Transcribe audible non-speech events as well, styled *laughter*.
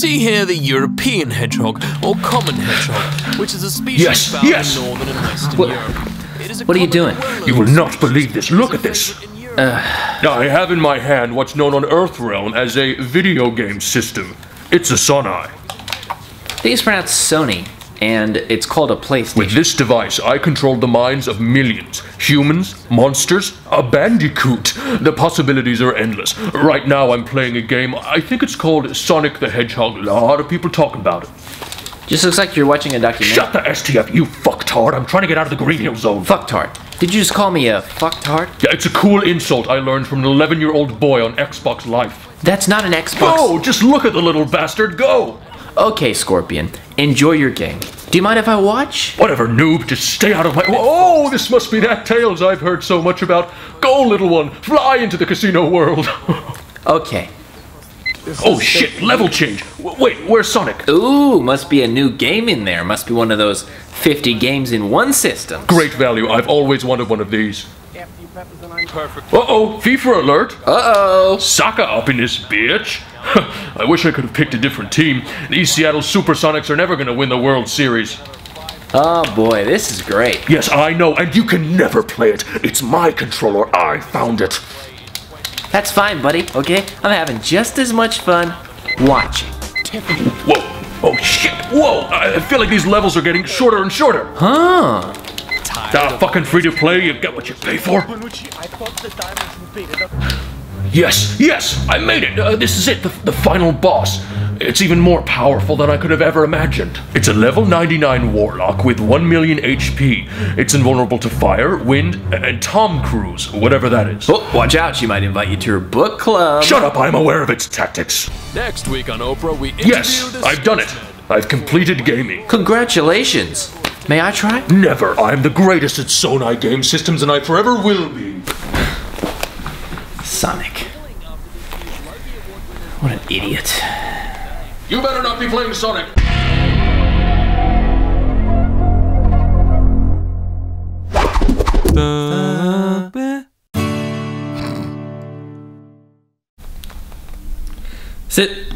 see here the European hedgehog, or common hedgehog, which is a species Yes, found yes. in northern and western What- Europe. It is a what are you doing? You will not believe this. Look at this. in Europe. Uh. I have in my hand what's known on Earthrealm as a video game system. It's a Sonai. I think it's pronounced Sony, and it's called a PlayStation. With this device, I control the minds of millions. Humans, monsters, a bandicoot. The possibilities are endless. Right now, I'm playing a game. I think it's called Sonic the Hedgehog. A lot of people talk about it. Just looks like you're watching a documentary. Shut the STF, you fucktard. I'm trying to get out of the Green Hill Zone. Fucktard. Did you just call me a fucktard? Yeah, it's a cool insult I learned from an 11 year old boy on Xbox Live. That's not an Xbox. Go! Just look at the little bastard go! Okay, Scorpion. Enjoy your game. Do you mind if I watch? Whatever, noob, just stay out of my. Oh, this must be that Tails I've heard so much about. Go, little one, fly into the casino world. *laughs* Okay. oh shit, level change. W- wait, where's Sonic? Ooh, must be a new game in there. Must be one of those 50 games in one system. Great value, I've always wanted one of these. Perfect. Uh oh, FIFA alert! Uh-oh. Saka up in this bitch. *laughs* I wish I could have picked a different team. These Seattle Supersonics are never gonna win the World Series. Oh boy, this is great. Yes, I know, and you can never play it. It's my controller. I found it. That's fine, buddy, okay? I'm having just as much fun watching. Whoa. Oh shit. Whoa. I feel like these levels are getting shorter and shorter. Huh. Ah, fucking free to play. You get what you pay for. Yes, yes, I made it. Uh, this is it, the, the final boss. It's even more powerful than I could have ever imagined. It's a level 99 warlock with 1 million HP. It's invulnerable to fire, wind, and Tom Cruise, whatever that is. Oh, watch out, she might invite you to her book club. Shut up, I'm aware of its tactics. Next week on Oprah, we interview Yes, the I've done it. I've completed gaming. Congratulations. May I try? Never. I'm the greatest at Sonai game systems, and I forever will be. Sonic. What an idiot. You better not be playing Sonic. Sit.